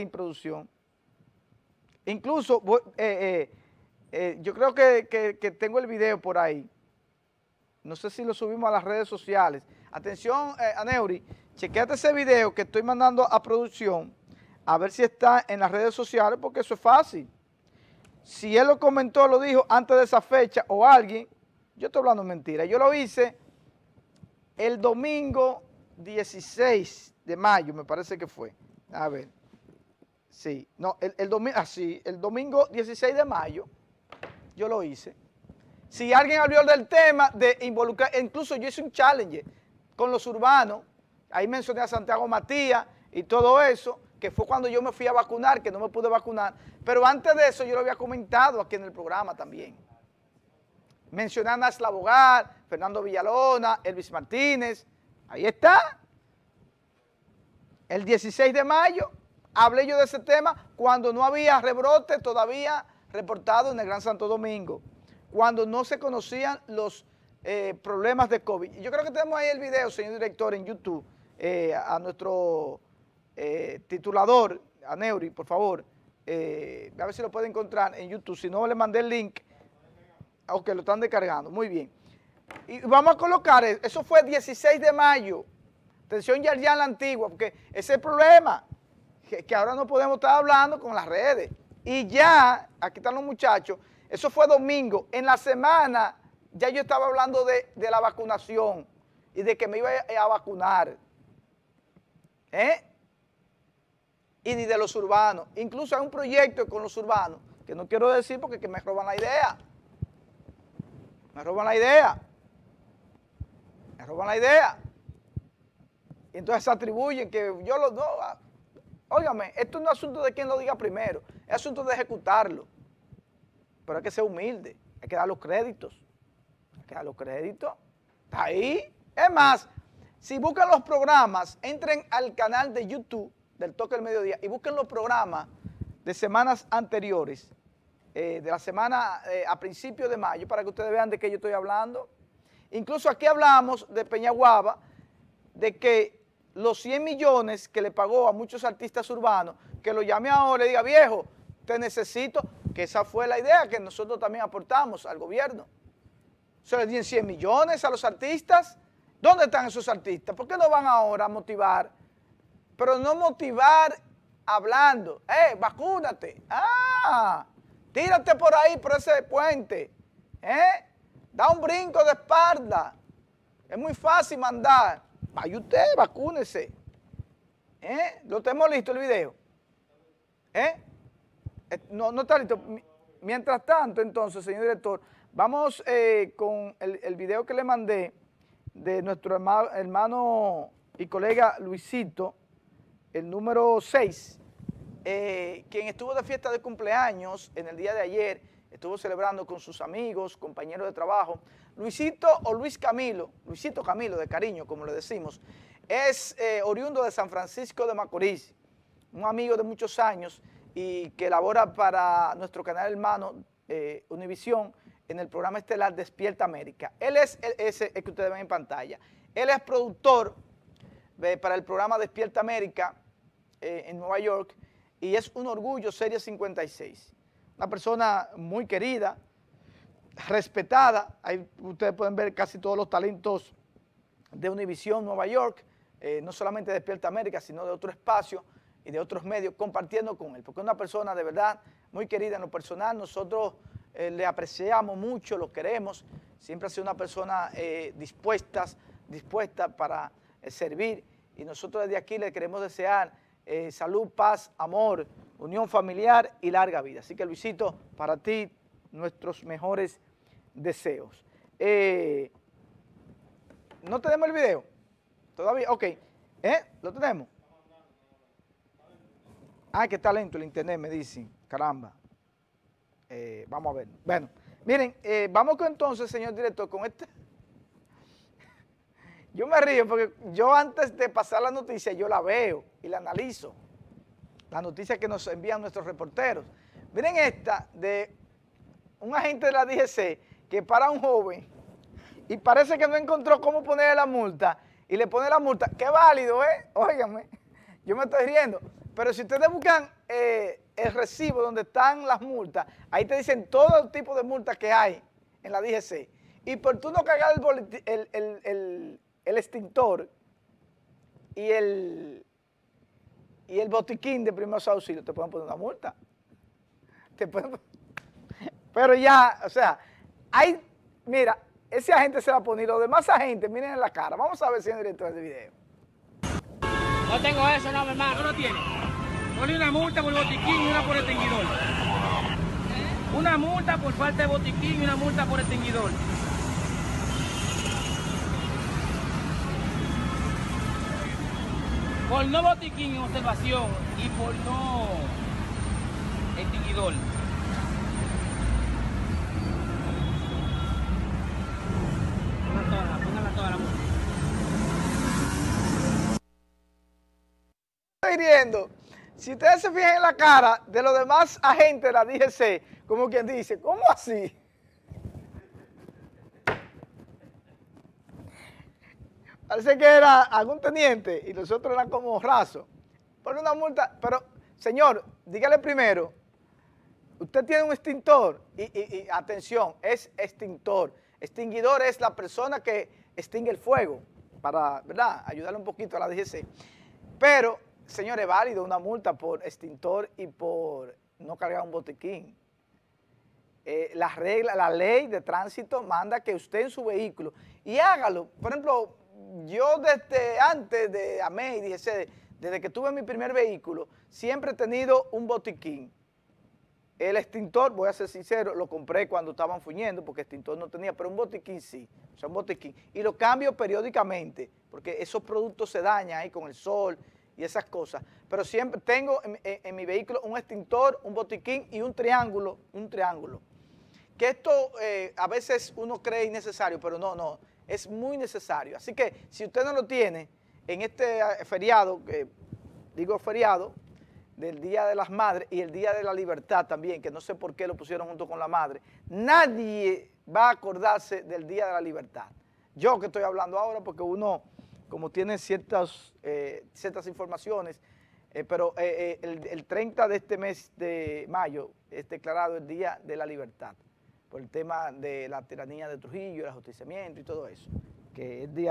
en producción. Incluso, eh, eh, eh, yo creo que, tengo el video por ahí. No sé si lo subimos a las redes sociales. Atención, Aneuri, chequeate ese video que estoy mandando a producción, a ver si está en las redes sociales, porque eso es fácil. Si él lo comentó, lo dijo antes de esa fecha, o alguien, yo estoy hablando mentira. Yo lo hice el domingo 16 de mayo, me parece que fue. A ver. Sí, no, el, domingo, así, el domingo 16 de mayo, yo lo hice. Si alguien habló del tema de involucrar, incluso yo hice un challenge con los urbanos, ahí mencioné a Santiago Matías y todo eso, que fue cuando yo me fui a vacunar, que no me pude vacunar, pero antes de eso yo lo había comentado aquí en el programa también. Mencioné a Nasla Bogar, Fernando Villalona, Elvis Martínez, ahí está. El 16 de mayo hablé yo de ese tema cuando no había rebrote todavía reportado en el Gran Santo Domingo, cuando no se conocían los eh, problemas de COVID. Yo creo que tenemos ahí el video, señor director, en YouTube, eh, a nuestro eh, titulador, a Neuri, por favor, a ver si lo puede encontrar en YouTube, si no le mandé el link, ok, lo están descargando, muy bien. Y vamos a colocar, eso fue el 16 de mayo, atención ya en la antigua, porque ese es el problema, que, ahora no podemos estar hablando con las redes. Y ya, aquí están los muchachos, eso fue domingo, en la semana ya yo estaba hablando de, la vacunación y de que me iba a, vacunar. ¿Eh? Y ni de los urbanos. Incluso hay un proyecto con los urbanos, que no quiero decir porque que me roban la idea. Me roban la idea. Me roban la idea. Y entonces se atribuyen que yo los dos... Óigame, esto no es asunto de quien lo diga primero, es asunto de ejecutarlo. Pero hay que ser humilde, hay que dar los créditos. Hay que dar los créditos. Está ahí. Es más, si buscan los programas, entren al canal de YouTube del Toque del Mediodía y busquen los programas de semanas anteriores, eh, de la semana eh, a principios de mayo, para que ustedes vean de qué yo estoy hablando. Incluso aquí hablamos de Peñaguaba, de que los 100 millones que le pagó a muchos artistas urbanos, que lo llame ahora y diga, viejo, te necesito, que esa fue la idea que nosotros también aportamos al gobierno. Se le dieron 100 millones a los artistas. ¿Dónde están esos artistas? ¿Por qué no van ahora a motivar? Pero no motivar hablando. ¡Eh, vacúnate! ¡Ah! Tírate por ahí, por ese puente. ¿Eh? Da un brinco de espalda. Es muy fácil mandar. Vaya usted, vacúnese. ¿Eh? ¿Lo tenemos listo el video? ¿Eh? ¿Eh? No, no está listo. Mientras tanto, entonces, señor director, vamos eh, con el, video que le mandé de nuestro hermano, y colega Luisito, el número 6, quien estuvo de fiesta de cumpleaños en el día de ayer, estuvo celebrando con sus amigos, compañeros de trabajo, Luisito o Luis Camilo, Luisito Camilo de cariño, como le decimos, es eh, oriundo de San Francisco de Macorís, un amigo de muchos años y que labora para nuestro canal hermano eh, Univisión en el programa estelar Despierta América. Él es ese que ustedes ven en pantalla. Él es productor para el programa Despierta América eh, en Nueva York y es un orgullo Serie 56. Una persona muy querida, respetada. Ahí ustedes pueden ver casi todos los talentos de Univisión Nueva York, eh, no solamente de Despierta América, sino de otro espacio y de otros medios, compartiendo con él, porque es una persona de verdad muy querida en lo personal, nosotros eh, le apreciamos mucho, lo queremos, siempre ha sido una persona eh, dispuesta, dispuesta para servir, y nosotros desde aquí le queremos desear salud, paz, amor, unión familiar y larga vida. Así que Luisito, para ti, nuestros mejores deseos. Eh, ¿No tenemos el video? Todavía, ok. ¿Eh? ¿Lo tenemos? Ah, que está lento el internet, me dicen. Caramba. Eh, vamos a ver. Bueno, miren, eh, vamos con entonces, señor director, con este... Yo me río porque yo antes de pasar la noticia, yo la veo y la analizo. La noticia que nos envían nuestros reporteros. Miren esta de un agente de la DGC que para un joven y parece que no encontró cómo ponerle la multa y le pone la multa, qué válido, ¿eh? Óigame, yo me estoy riendo, Pero si ustedes buscan eh, el recibo donde están las multas, ahí te dicen todo el tipo de multas que hay en la DGC. Y por tú no cargar el, el, extintor y el, y el botiquín de primeros auxilios, te pueden poner una multa. pero ya, o sea, hay, mira, ese agente se va a poner, los demás agentes, miren en la cara. Vamos a ver si en directo ese video. No tengo eso, no, mi hermano. ¿No lo tiene? Ponle una multa por botiquín y una por extinguidor. Una multa por falta de botiquín y una multa por extinguidor. Por no botiquín en observación y por no extinguidor. hiriendo. Si ustedes se fijan en la cara de los demás agentes de la DGC, como quien dice, ¿cómo así? Parece que era algún teniente y nosotros eran como raso. Por una multa, pero señor, dígale primero, usted tiene un extintor y, y atención, es extintor. Extinguidor es la persona que extingue el fuego para, ¿verdad?, ayudarle un poquito a la DGC. Pero señor, es válido una multa por extintor y por no cargar un botiquín. Eh, la regla, la ley de tránsito manda que usted en su vehículo, y hágalo, por ejemplo, yo desde antes de AMEI, dije, desde que tuve mi primer vehículo, siempre he tenido un botiquín. El extintor, voy a ser sincero, lo compré cuando estaban fuñendo, porque extintor no tenía, pero un botiquín sí, o sea, un botiquín. Y lo cambio periódicamente, porque esos productos se dañan ahí con el sol, y esas cosas. Pero siempre tengo en, mi vehículo un extintor, un botiquín y un triángulo, un triángulo. Que esto eh, a veces uno cree innecesario, pero no, no, es muy necesario. Así que si usted no lo tiene en este eh, feriado, digo feriado, del Día de las Madres y el Día de la Libertad también, que no sé por qué lo pusieron junto con la madre, nadie va a acordarse del Día de la Libertad. Yo que estoy hablando ahora porque uno como tiene ciertas, eh, ciertas informaciones, eh, pero eh, el, 30 de este mes de mayo es declarado el Día de la Libertad, por el tema de la tiranía de Trujillo, el ajusticiamiento y todo eso, que es día